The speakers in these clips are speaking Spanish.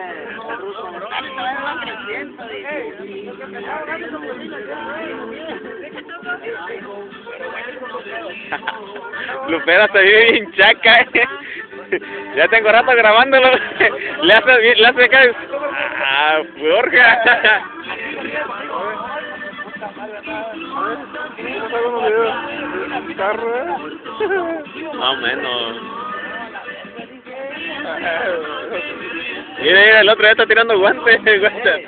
Lupera se vive bien chaca, eh. Ya tengo rato grabándolo. Le hace, le hace caer. Ah, Borja. Más o menos. Mira, mira, el otro ya está tirando guantes. guante.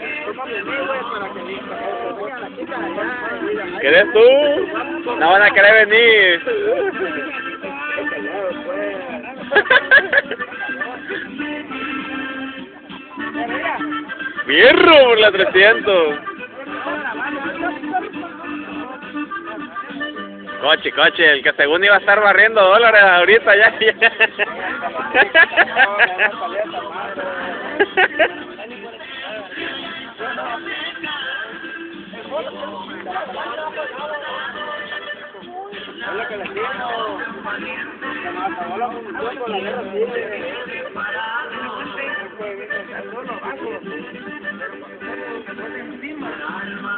¿Querés tú? No van a querer venir. ¡Fierro por la 300! Coche, coche, el que según iba a estar barriendo dólares ahorita ya.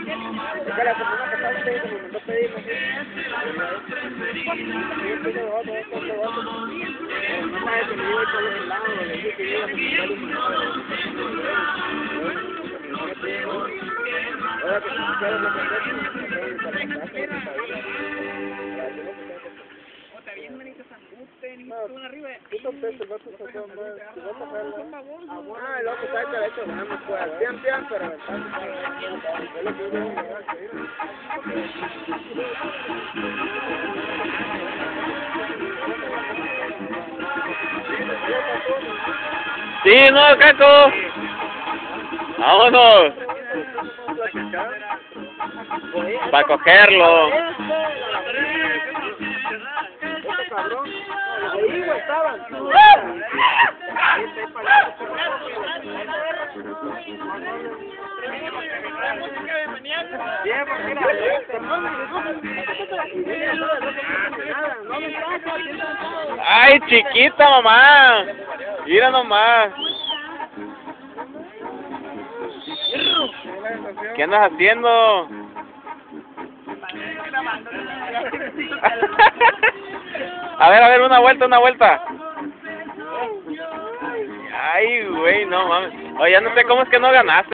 Es lo que le digo. Se nos acabó la guerra Ah, el está hecho hecho. Pian, pian, pero Sí, no, Caco. Vámonos. Para cogerlo. Este cabrón, ahí güey, estaban. Ay, chiquita mamá. Mira nomás. ¿Qué andas haciendo? A ver, a ver, una vuelta, una vuelta. Ay, güey, no mames. Oye, no sé cómo es que no ganaste.